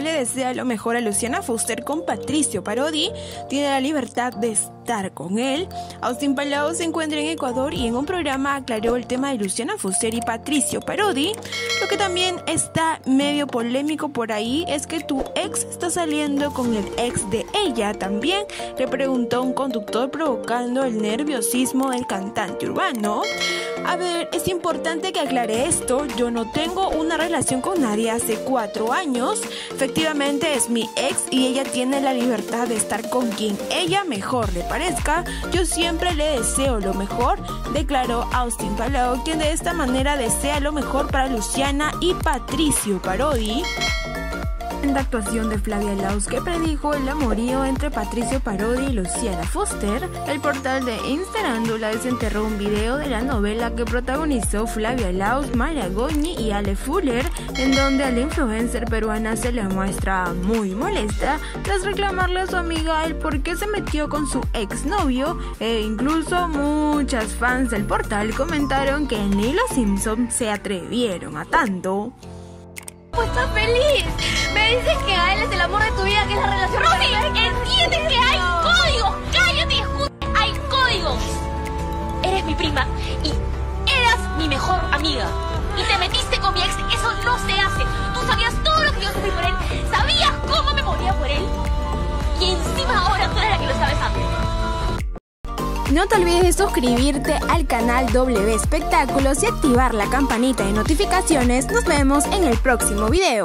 le desea lo mejor a Luciana Fuster con Patricio Parodi, tiene la libertad de estar con él. Austin Palau se encuentra en Ecuador y en un programa aclaró el tema de Luciana Fuster y Patricio Parodi. Lo que también está medio polémico por ahí es que tu ex está saliendo con el ex de ella también, le preguntó un conductor provocando el nerviosismo del cantante urbano. A ver, es importante que aclare esto, yo no tengo una relación con nadie hace cuatro años, efectivamente es mi ex y ella tiene la libertad de estar con quien ella mejor le yo siempre le deseo lo mejor, declaró Austin Palau, quien de esta manera desea lo mejor para Luciana y Patricio Parodi la actuación de Flavia Laus que predijo el amorío entre Patricio Parodi y Luciana Foster, el portal de Instarándula desenterró un video de la novela que protagonizó Flavia Laus, Maya Goñi y Ale Fuller, en donde a la influencer peruana se le muestra muy molesta tras reclamarle a su amiga el por qué se metió con su exnovio e incluso muchas fans del portal comentaron que ni los Simpsons se atrevieron a tanto. Pues estás feliz. Dices que a él es el amor de tu vida, que es la relación. Rosy, entiendes que hay códigos. Cállate y Hay códigos. Eres mi prima y eras mi mejor amiga. Y te metiste con mi ex. Eso no se hace. Tú sabías todo lo que yo sufrí por él. Sabías cómo me moría por él. Y encima ahora tú eres la que lo sabes a no te olvides de suscribirte al canal W Espectáculos y activar la campanita de notificaciones. Nos vemos en el próximo video.